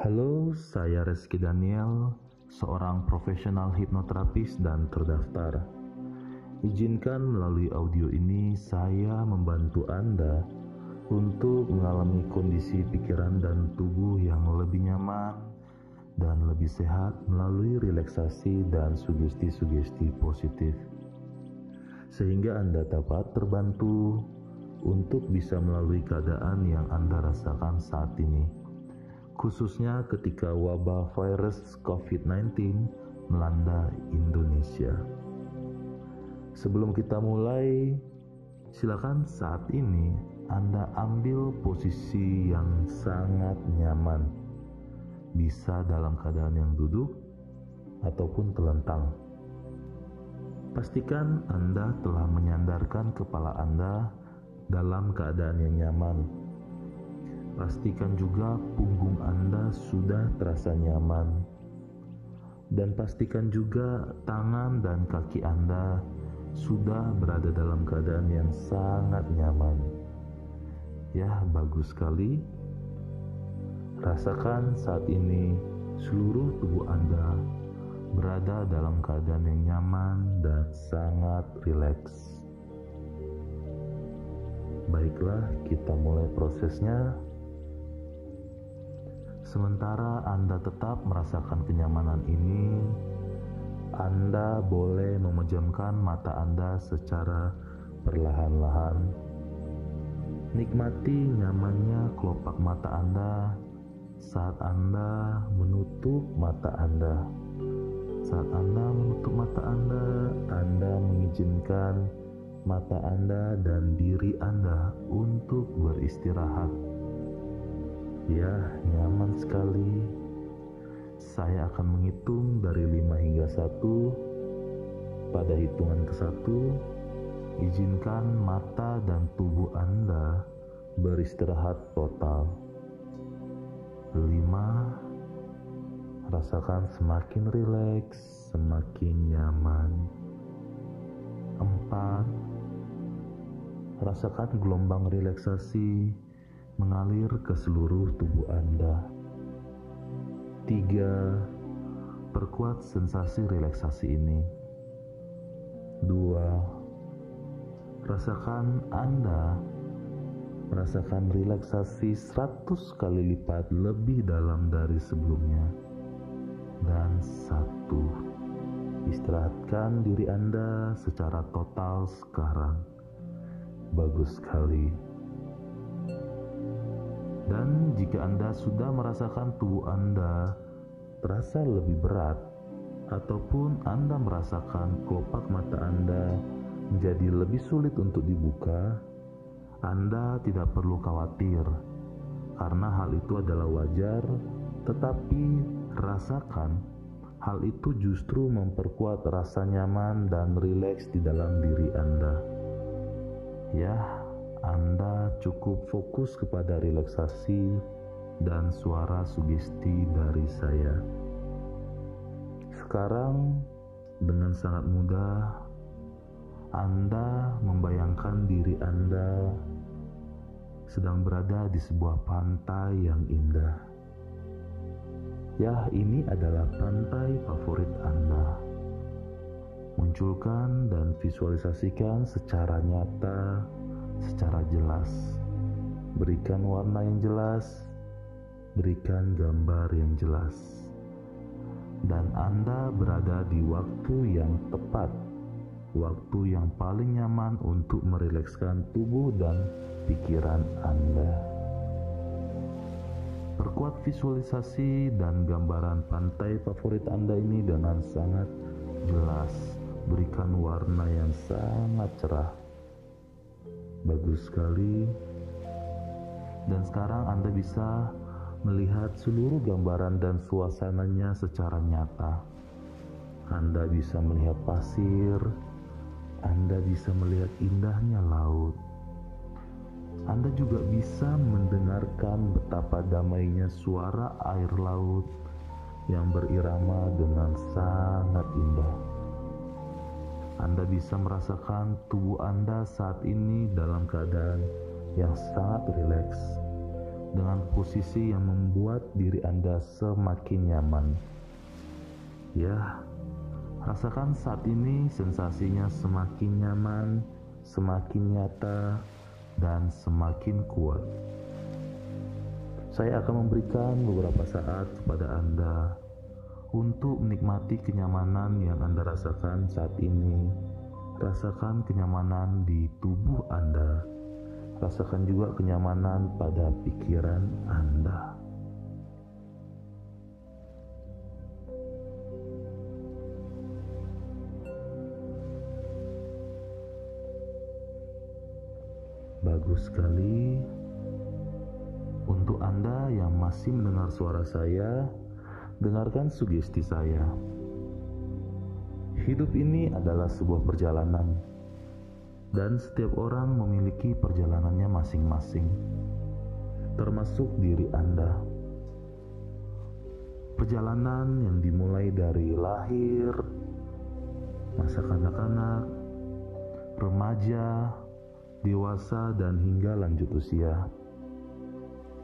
Halo, saya Reski Daniel, seorang profesional hipnoterapis dan terdaftar. Izinkan melalui audio ini saya membantu Anda untuk mengalami kondisi pikiran dan tubuh yang lebih nyaman dan lebih sehat melalui relaksasi dan sugesti-sugesti positif. Sehingga Anda dapat terbantu untuk bisa melalui keadaan yang Anda rasakan saat ini khususnya ketika wabah virus COVID-19 melanda Indonesia. Sebelum kita mulai, silakan saat ini Anda ambil posisi yang sangat nyaman. Bisa dalam keadaan yang duduk ataupun telentang. Pastikan Anda telah menyandarkan kepala Anda dalam keadaan yang nyaman Pastikan juga punggung Anda sudah terasa nyaman. Dan pastikan juga tangan dan kaki Anda sudah berada dalam keadaan yang sangat nyaman. Ya, bagus sekali. Rasakan saat ini seluruh tubuh Anda berada dalam keadaan yang nyaman dan sangat rileks. Baiklah, kita mulai prosesnya. Sementara Anda tetap merasakan kenyamanan ini, Anda boleh memejamkan mata Anda secara perlahan-lahan. Nikmati nyamannya kelopak mata Anda saat Anda menutup mata Anda. Saat Anda menutup mata Anda, Anda mengizinkan mata Anda dan diri Anda untuk beristirahat Ya, nyaman sekali. Saya akan menghitung dari 5 hingga 1. Pada hitungan ke-1, izinkan mata dan tubuh Anda beristirahat total. 5. Rasakan semakin rileks, semakin nyaman. 4. Rasakan gelombang relaksasi mengalir ke seluruh tubuh Anda. Tiga, perkuat sensasi relaksasi ini. Dua, rasakan Anda merasakan relaksasi 100 kali lipat lebih dalam dari sebelumnya. Dan satu, istirahatkan diri Anda secara total sekarang. Bagus sekali. Dan jika Anda sudah merasakan tubuh Anda terasa lebih berat, ataupun Anda merasakan kelopak mata Anda menjadi lebih sulit untuk dibuka, Anda tidak perlu khawatir karena hal itu adalah wajar, tetapi rasakan hal itu justru memperkuat rasa nyaman dan rileks di dalam diri Anda. Ya, anda cukup fokus kepada relaksasi dan suara sugesti dari saya. Sekarang, dengan sangat mudah, Anda membayangkan diri Anda sedang berada di sebuah pantai yang indah. Ya, ini adalah pantai favorit Anda. Munculkan dan visualisasikan secara nyata secara jelas. Berikan warna yang jelas, berikan gambar yang jelas. Dan Anda berada di waktu yang tepat, waktu yang paling nyaman untuk merilekskan tubuh dan pikiran Anda. Perkuat visualisasi dan gambaran pantai favorit Anda ini dengan sangat jelas. Berikan warna yang sangat cerah Bagus sekali. Dan sekarang Anda bisa melihat seluruh gambaran dan suasananya secara nyata. Anda bisa melihat pasir, Anda bisa melihat indahnya laut. Anda juga bisa mendengarkan betapa damainya suara air laut yang berirama dengan sangat indah. Anda bisa merasakan tubuh Anda saat ini dalam keadaan yang sangat rileks, dengan posisi yang membuat diri Anda semakin nyaman. Ya, rasakan saat ini sensasinya semakin nyaman, semakin nyata, dan semakin kuat. Saya akan memberikan beberapa saat kepada Anda untuk menikmati kenyamanan yang Anda rasakan saat ini. Rasakan kenyamanan di tubuh Anda rasakan juga kenyamanan pada pikiran Anda. Bagus sekali. Untuk Anda yang masih mendengar suara saya, dengarkan sugesti saya. Hidup ini adalah sebuah perjalanan dan setiap orang memiliki perjalanannya masing-masing, termasuk diri Anda. Perjalanan yang dimulai dari lahir, masa kanak-kanak, remaja, dewasa, dan hingga lanjut usia.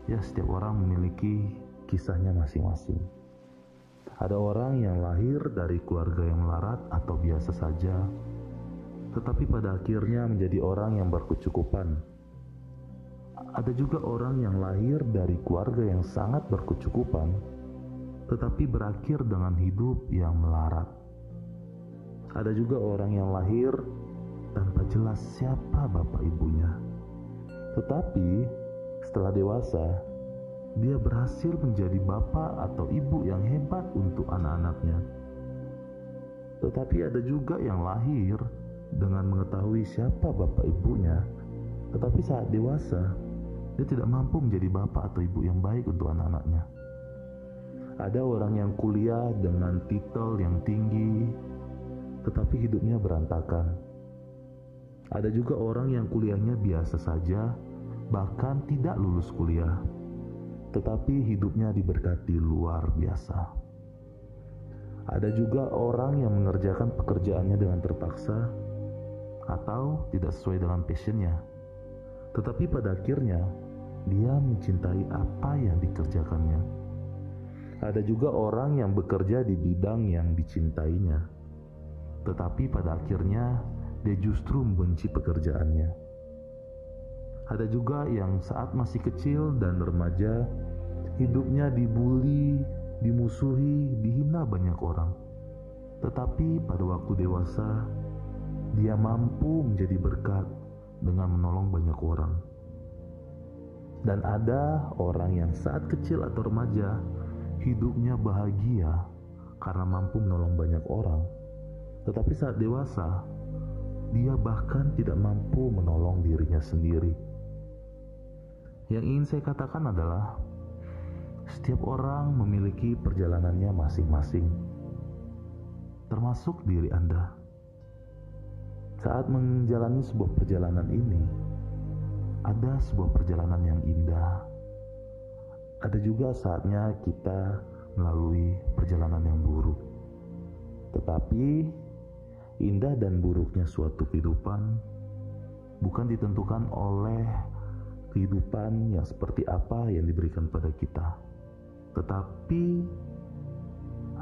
Ya, setiap orang memiliki kisahnya masing-masing. Ada orang yang lahir dari keluarga yang melarat atau biasa saja, tetapi pada akhirnya menjadi orang yang berkecukupan. Ada juga orang yang lahir dari keluarga yang sangat berkecukupan, tetapi berakhir dengan hidup yang melarat. Ada juga orang yang lahir tanpa jelas siapa bapak ibunya, tetapi setelah dewasa, dia berhasil menjadi bapak atau ibu yang hebat untuk anak-anaknya. Tetapi ada juga yang lahir dengan mengetahui siapa bapak ibunya, tetapi saat dewasa, dia tidak mampu menjadi bapak atau ibu yang baik untuk anak-anaknya. Ada orang yang kuliah dengan titel yang tinggi, tetapi hidupnya berantakan. Ada juga orang yang kuliahnya biasa saja, bahkan tidak lulus kuliah, tetapi hidupnya diberkati luar biasa. Ada juga orang yang mengerjakan pekerjaannya dengan terpaksa, atau tidak sesuai dengan passionnya. Tetapi pada akhirnya dia mencintai apa yang dikerjakannya. Ada juga orang yang bekerja di bidang yang dicintainya, tetapi pada akhirnya dia justru membenci pekerjaannya. Ada juga yang saat masih kecil dan remaja, hidupnya dibully, dimusuhi, dihina banyak orang. Tetapi pada waktu dewasa, dia mampu menjadi berkat dengan menolong banyak orang. Dan ada orang yang saat kecil atau remaja hidupnya bahagia karena mampu menolong banyak orang. Tetapi saat dewasa, dia bahkan tidak mampu menolong dirinya sendiri. Yang ingin saya katakan adalah setiap orang memiliki perjalanannya masing-masing, termasuk diri Anda. Saat menjalani sebuah perjalanan ini, ada sebuah perjalanan yang indah. Ada juga saatnya kita melalui perjalanan yang buruk. Tetapi indah dan buruknya suatu kehidupan bukan ditentukan oleh kehidupan yang seperti apa yang diberikan pada kita, tetapi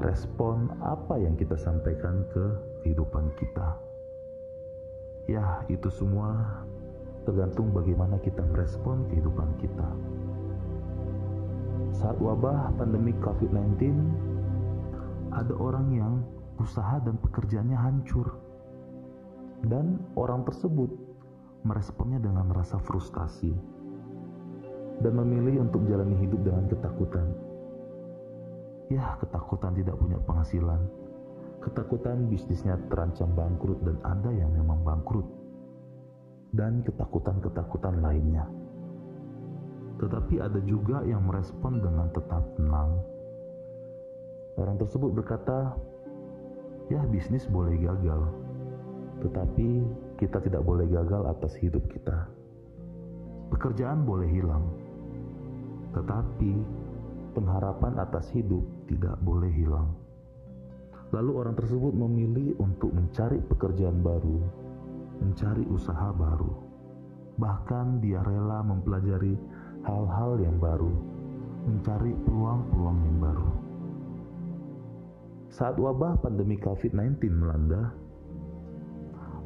respon apa yang kita sampaikan ke kehidupan kita. Ya, itu semua tergantung bagaimana kita merespon kehidupan kita. Saat wabah pandemi COVID-19, ada orang yang usaha dan pekerjaannya hancur. Dan orang tersebut meresponnya dengan rasa frustasi dan memilih untuk menjalani hidup dengan ketakutan. Ya, ketakutan tidak punya penghasilan, Ketakutan bisnisnya terancam bangkrut dan ada yang memang bangkrut. Dan ketakutan-ketakutan lainnya. Tetapi ada juga yang merespon dengan tetap tenang. Orang tersebut berkata, "Ya, bisnis boleh gagal, tetapi kita tidak boleh gagal atas hidup kita. Pekerjaan boleh hilang, tetapi pengharapan atas hidup tidak boleh hilang." Lalu orang tersebut memilih untuk mencari pekerjaan baru, mencari usaha baru. Bahkan dia rela mempelajari hal-hal yang baru, mencari peluang-peluang yang baru. Saat wabah pandemi COVID-19 melanda,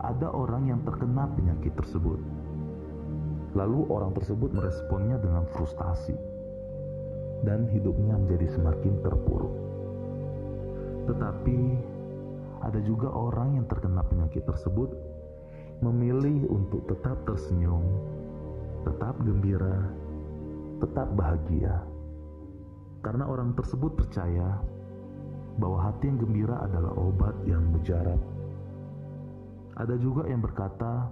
ada orang yang terkena penyakit tersebut. Lalu orang tersebut meresponnya dengan frustasi dan hidupnya menjadi semakin terpuruk. Tetapi ada juga orang yang terkena penyakit tersebut memilih untuk tetap tersenyum, tetap gembira, tetap bahagia. Karena orang tersebut percaya bahwa hati yang gembira adalah obat yang mujarab. Ada juga yang berkata,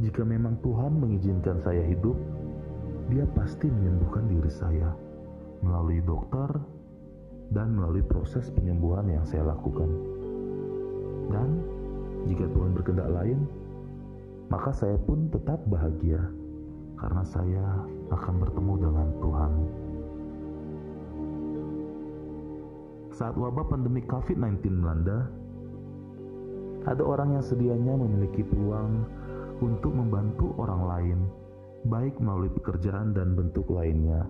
jika memang Tuhan mengizinkan saya hidup, Dia pasti menyembuhkan diri saya melalui dokter dan melalui proses penyembuhan yang saya lakukan. Dan jika Tuhan berkehendak lain, maka saya pun tetap bahagia karena saya akan bertemu dengan Tuhan. Saat wabah pandemi COVID-19 melanda, ada orang yang sedianya memiliki peluang untuk membantu orang lain, baik melalui pekerjaan dan bentuk lainnya.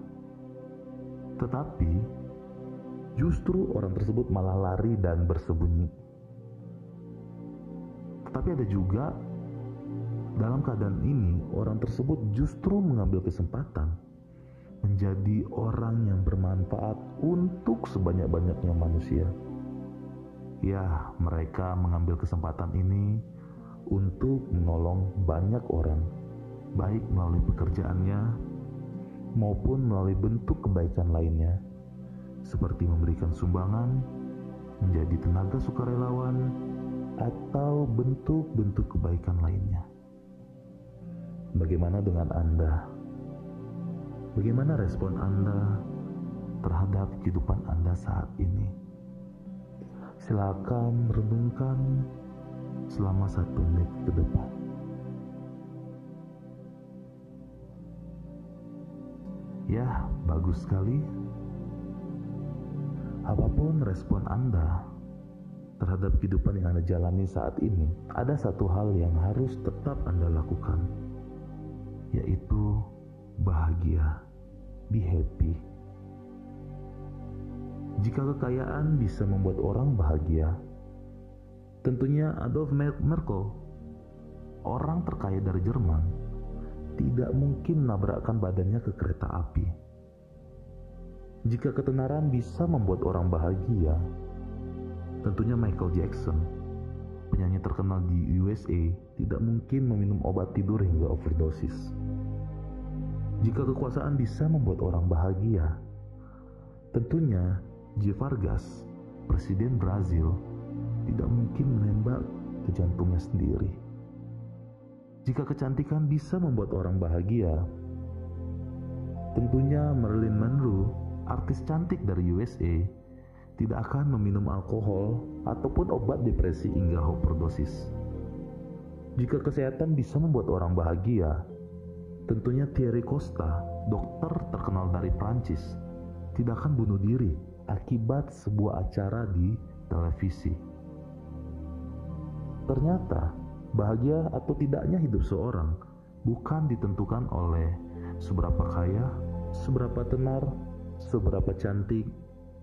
Tetapi, justru orang tersebut malah lari dan bersembunyi. Tetapi ada juga dalam keadaan ini, orang tersebut justru mengambil kesempatan menjadi orang yang bermanfaat untuk sebanyak-banyaknya manusia. Ya, mereka mengambil kesempatan ini untuk menolong banyak orang, baik melalui pekerjaannya maupun melalui bentuk kebaikan lainnya, seperti memberikan sumbangan, menjadi tenaga sukarelawan, atau bentuk-bentuk kebaikan lainnya. Bagaimana dengan Anda? Bagaimana respon Anda terhadap kehidupan Anda saat ini? Silakan renungkan selama satu menit ke depan. Ya, bagus sekali. Apa pun respon Anda terhadap kehidupan yang Anda jalani saat ini, ada satu hal yang harus tetap Anda lakukan, yaitu bahagia be happy. Jika kekayaan bisa membuat orang bahagia, tentunya Adolf Merkel, orang terkaya dari Jerman, tidak mungkin menabrakkan badannya ke kereta api. Jika ketenaran bisa membuat orang bahagia, tentunya Michael Jackson, penyanyi terkenal di USA, tidak mungkin meminum obat tidur hingga overdosis. Jika kekuasaan bisa membuat orang bahagia, tentunya J. Vargas, Presiden Brazil, tidak mungkin menembak ke jantungnya sendiri. Jika kecantikan bisa membuat orang bahagia, tentunya Marilyn Monroe, artis cantik dari USA, tidak akan meminum alkohol ataupun obat depresi hingga overdosis. Jika kesehatan bisa membuat orang bahagia, Tentunya Thierry Costa, dokter terkenal dari Prancis, tidak akan bunuh diri akibat sebuah acara di televisi. Ternyata, bahagia atau tidaknya hidup seorang bukan ditentukan oleh seberapa kaya, seberapa tenar, seberapa cantik,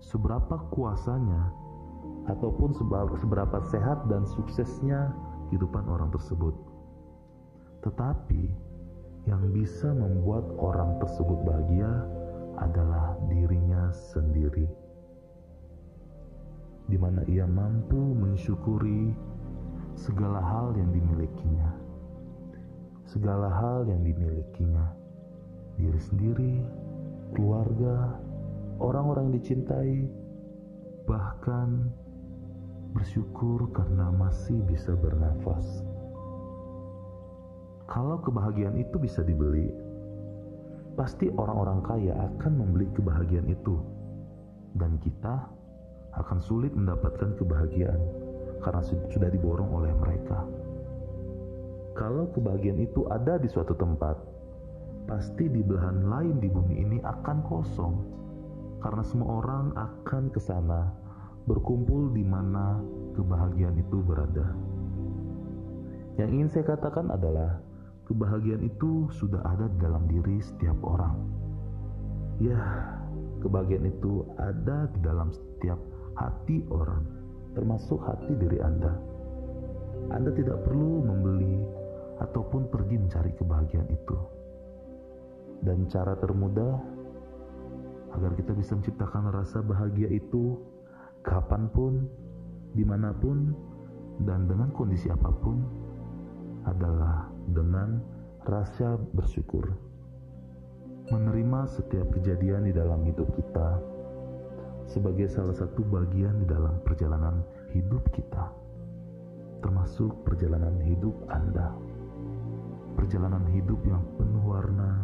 seberapa kuasanya, ataupun seberapa sehat dan suksesnya kehidupan orang tersebut. Tetapi, yang bisa membuat orang tersebut bahagia adalah dirinya sendiri, di mana ia mampu mensyukuri segala hal yang dimilikinya, segala hal yang dimilikinya, diri sendiri, keluarga, orang-orang yang dicintai, bahkan bersyukur karena masih bisa bernafas. Kalau kebahagiaan itu bisa dibeli, pasti orang-orang kaya akan membeli kebahagiaan itu, dan kita akan sulit mendapatkan kebahagiaan karena sudah diborong oleh mereka. Kalau kebahagiaan itu ada di suatu tempat, pasti di belahan lain di bumi ini akan kosong, karena semua orang akan ke sana berkumpul di mana kebahagiaan itu berada. Yang ingin saya katakan adalah kebahagiaan itu sudah ada dalam diri setiap orang. Ya, kebahagiaan itu ada di dalam setiap hati orang, termasuk hati diri Anda. Anda tidak perlu membeli ataupun pergi mencari kebahagiaan itu. Dan cara termudah agar kita bisa menciptakan rasa bahagia itu kapan pun, di mana pun, dan dengan kondisi apa pun adalah dengan rasa bersyukur. Menerima setiap kejadian di dalam hidup kita sebagai salah satu bagian di dalam perjalanan hidup kita, termasuk perjalanan hidup Anda. Perjalanan hidup yang penuh warna,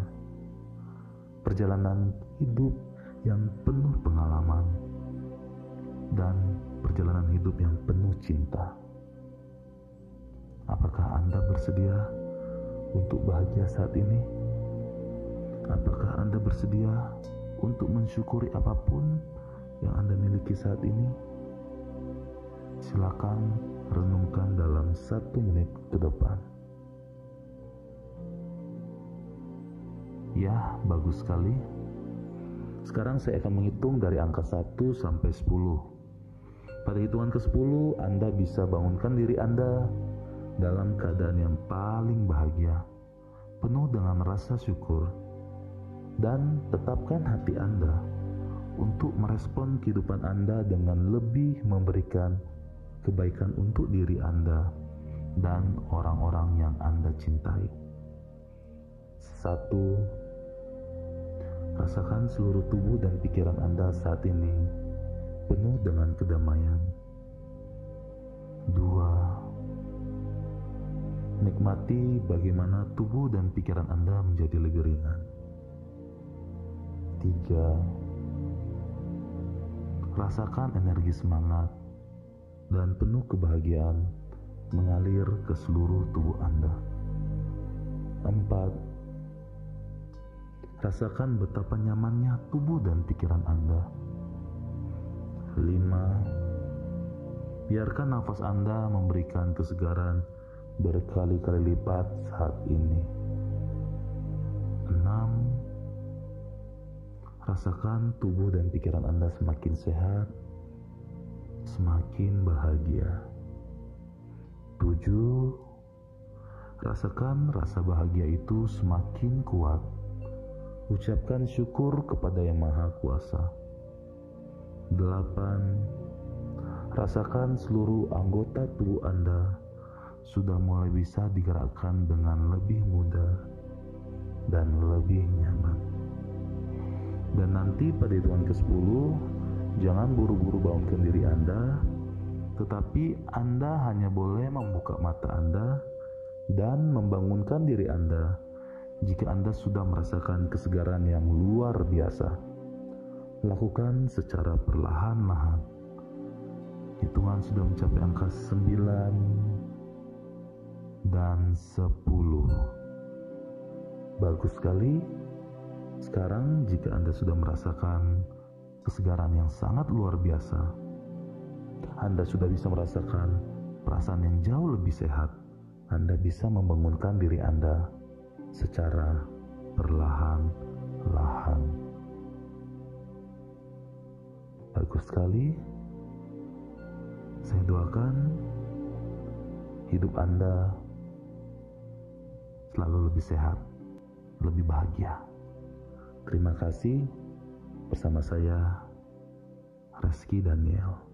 perjalanan hidup yang penuh pengalaman, dan perjalanan hidup yang penuh cinta. Apakah Anda bersedia untuk bahagia saat ini? Apakah Anda bersedia untuk mensyukuri apa pun yang Anda miliki saat ini? Silakan renungkan dalam satu menit ke depan. Ya, bagus sekali. Sekarang saya akan menghitung dari angka 1 sampai 10. Pada hitungan ke-10, Anda bisa bangunkan diri Anda dalam keadaan yang paling bahagia, penuh dengan rasa syukur, dan tetapkan hati Anda untuk merespon kehidupan Anda dengan lebih memberikan kebaikan untuk diri Anda dan orang-orang yang Anda cintai. Satu, rasakan seluruh tubuh dan pikiran Anda saat ini penuh dengan kedamaian. Dua, Nikmati bagaimana tubuh dan pikiran Anda menjadi lebih ringan. Tiga, rasakan energi semangat dan penuh kebahagiaan mengalir ke seluruh tubuh Anda. Empat, rasakan betapa nyamannya tubuh dan pikiran Anda. Lima, biarkan nafas Anda memberikan kesegaran berkali-kali lipat saat ini. 6. Rasakan tubuh dan pikiran Anda semakin sehat, semakin bahagia. 7. Rasakan rasa bahagia itu semakin kuat. Ucapkan syukur kepada Yang Maha Kuasa. 8. Rasakan seluruh anggota tubuh Anda sudah mulai bisa digerakkan dengan lebih mudah dan lebih nyaman. Dan nanti pada hitungan ke-10, jangan buru-buru bangunkan diri Anda, tetapi Anda hanya boleh membuka mata Anda dan membangunkan diri Anda jika Anda sudah merasakan kesegaran yang luar biasa. Lakukan secara perlahan-lahan. Hitungan sudah mencapai angka 9, dan 10. Bagus sekali. Sekarang jika Anda sudah merasakan kesegaran yang sangat luar biasa, Anda sudah bisa merasakan perasaan yang jauh lebih sehat. Anda bisa membangunkan diri Anda secara perlahan-lahan. Bagus sekali. Saya doakan hidup Anda selalu lebih sehat, lebih bahagia. Terima kasih bersama saya, Reski Daniel.